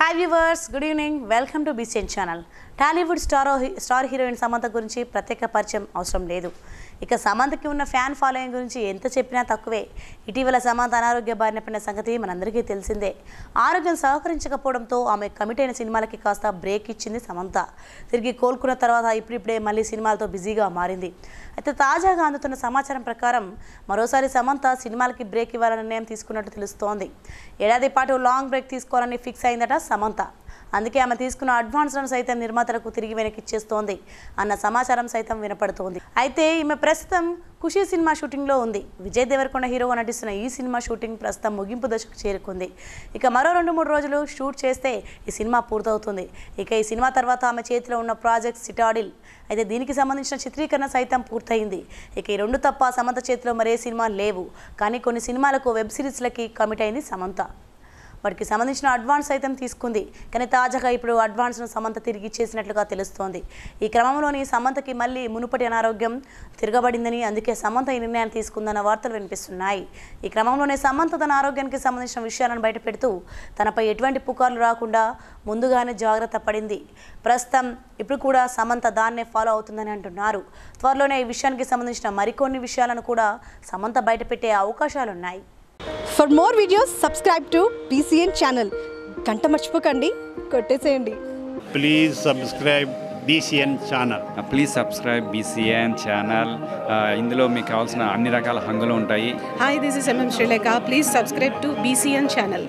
Hi viewers good evening welcome to BCN channel Tollywood star star heroine Samantha గురించి ప్రత్యేక పరిచయం అవసరం లేదు. ఇక సమంతకి ఉన్న ఫ్యాన్ ఫాలోయింగ్ గురించి ఎంత చెప్పినా తక్కువే. ఇటీవల సమంత అనారోగ్య బారిన పడిన సంగతి మనందరికీ తెలిసిందే. ఆరోగ్యం సహకరించకపోవడంతో ఆమె కమిట్ అయిన సినిమాలకి కాస్త బ్రేక్ ఇచ్చింది సమంత. తిరిగి కోలుకున్న తర్వాత ఇప్పుడిప్పుడే మళ్ళీ సినిమాలతో బిజీగా మారింది. అయితే తాజాగా అందుతున్న సమాచారం ప్రకారం మరోసారి సమంత సినిమాలకి బ్రేక్ ఇవ్వాలని నిర్ణయం తీసుకున్నట్టు తెలుస్తోంది. ఏడాది పాటు లాంగ్ బ్రేక్ తీసుకోవాలని ఫిక్స్ అయిందట సమంత. అందుకే ఆమె తీసుకున్న అడ్వాన్స్లను సైతం నిర్మాతలకు తిరిగి వెనకిచ్చేస్తోంది అన్న సమాచారం సైతం వినపడుతోంది. అయితే ఈమె ప్రస్తుతం ఖుషి సినిమా షూటింగ్లో ఉంది. విజయ్ దేవరకొండ హీరోగా నటిస్తున్న ఈ సినిమా షూటింగ్ ప్రస్తుతం ముగింపు దశకు చేరుకుంది. ఇక మరో రెండు మూడు రోజులు షూట్ చేస్తే ఈ సినిమా పూర్తవుతుంది. ఇక ఈ సినిమా తర్వాత ఆమె చేతిలో ఉన్న ప్రాజెక్ట్ సిటాడిల్. అయితే దీనికి సంబంధించిన చిత్రీకరణ సైతం పూర్తయింది. ఇక ఈ రెండు తప్ప సమంత చేతిలో మరే సినిమా లేవు. కానీ కొన్ని సినిమాలకు వెబ్ సిరీస్లకి కమిట్ అయింది సమంత. వాటికి సంబంధించిన అడ్వాన్స్ సైతం తీసుకుంది. కానీ తాజాగా ఇప్పుడు అడ్వాన్స్ను సమంత తిరిగి ఇచ్చేసినట్లుగా తెలుస్తోంది. ఈ క్రమంలోని సమంతకి మళ్ళీ మునుపటి అనారోగ్యం తిరగబడిందని అందుకే సమంత ఈ నిర్ణయాన్ని తీసుకుందన్న వార్తలు వినిపిస్తున్నాయి. ఈ క్రమంలోనే సమంత తన ఆరోగ్యానికి సంబంధించిన విషయాలను బయటపెడుతూ తనపై ఎటువంటి పుకార్లు రాకుండా ముందుగానే జాగ్రత్త పడింది. ప్రస్తుతం ఇప్పుడు కూడా సమంత దాన్నే ఫాలో అవుతుందని అంటున్నారు. త్వరలోనే ఈ విషయానికి సంబంధించిన మరికొన్ని విషయాలను కూడా సమంత బయటపెట్టే అవకాశాలున్నాయి. For more videos subscribe to BCN channel గంట మర్చిపోకండి. కొట్టేసేయండి. Please subscribe BCN channel please subscribe BCN channel ఇందులో మీకు కావాల్సిన అన్ని రకాల హంగులు ఉంటాయి. Hi, this is MM Sri Lanka. Please subscribe to BCN channel.